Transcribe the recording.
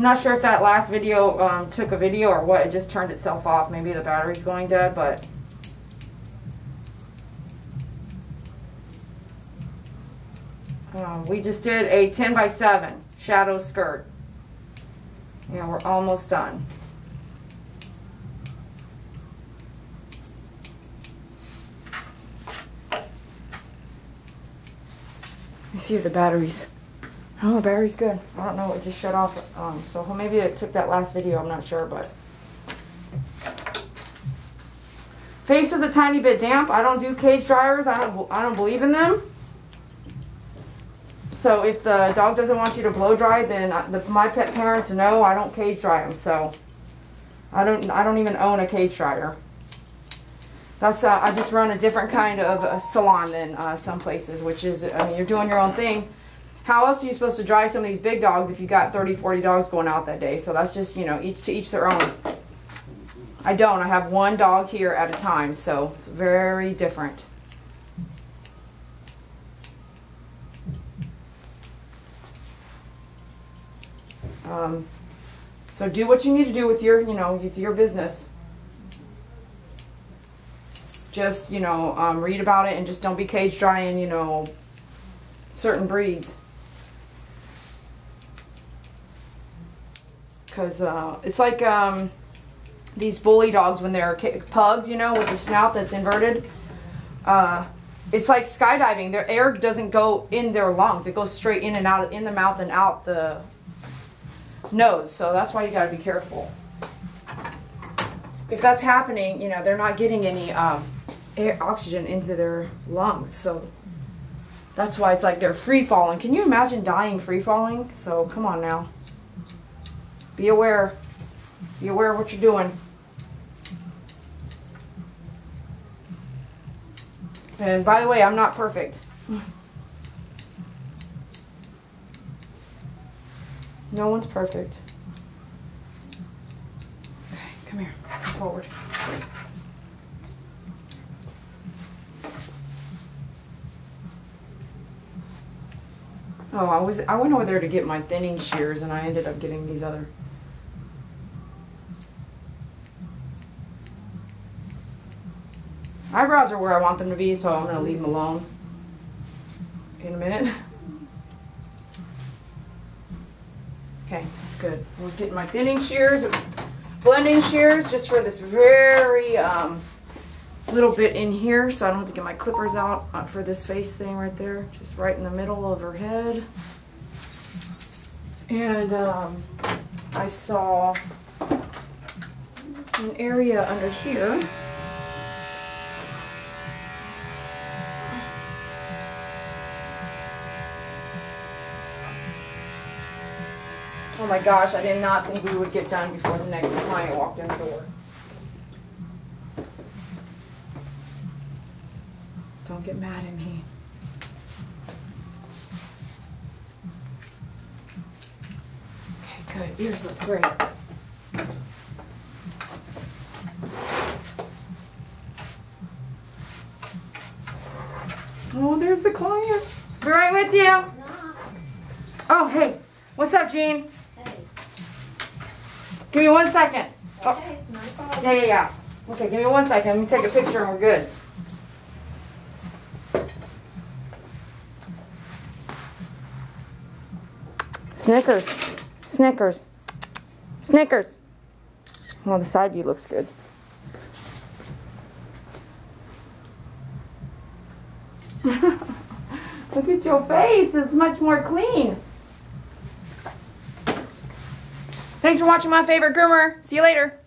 I'm not sure if that last video um, took a video or what. It just turned itself off. Maybe the battery's going dead, but... Um, we just did a 10 by 7 shadow skirt. Yeah, we're almost done. Let see if the battery's Oh, the battery's good. I don't know, it just shut off. Um, so maybe it took that last video, I'm not sure, but. Face is a tiny bit damp. I don't do cage dryers. I don't, I don't believe in them. So if the dog doesn't want you to blow dry, then the, my pet parents know I don't cage dry them. So I don't, I don't even own a cage dryer. That's, uh, I just run a different kind of salon than uh, some places, which is, I mean, you're doing your own thing how else are you supposed to drive some of these big dogs if you got 30, 40 dogs going out that day? So that's just, you know, each to each their own. I don't. I have one dog here at a time, so it's very different. Um, so do what you need to do with your, you know, with your business. Just, you know, um, read about it and just don't be cage drying, you know, certain breeds. Because uh, it's like um, these bully dogs when they're pugs, you know, with the snout that's inverted. Uh, it's like skydiving. Their air doesn't go in their lungs. It goes straight in and out, in the mouth and out the nose. So that's why you got to be careful. If that's happening, you know, they're not getting any um, air, oxygen into their lungs. So that's why it's like they're free falling. Can you imagine dying free falling? So come on now. Be aware. Be aware of what you're doing. And by the way, I'm not perfect. No one's perfect. Okay, come here. Come forward. Oh, I was I went over there to get my thinning shears and I ended up getting these other Eyebrows are where I want them to be, so I'm going to leave them alone in a minute. Okay, that's good. I was getting my thinning shears, blending shears, just for this very um, little bit in here, so I don't have to get my clippers out uh, for this face thing right there, just right in the middle of her head. And um, I saw an area under here Oh my gosh, I did not think we would get done before the next client walked in the door. Don't get mad at me. Okay, good. Ears look great. Oh, there's the client. Be right with you. Oh, hey. What's up, Jean? Give me one second. Oh. Yeah, yeah, yeah. Okay, give me one second. Let me take a picture and we're good. Snickers. Snickers. Snickers. Well, the side view looks good. Look at your face. It's much more clean. Thanks for watching my favorite groomer. See you later.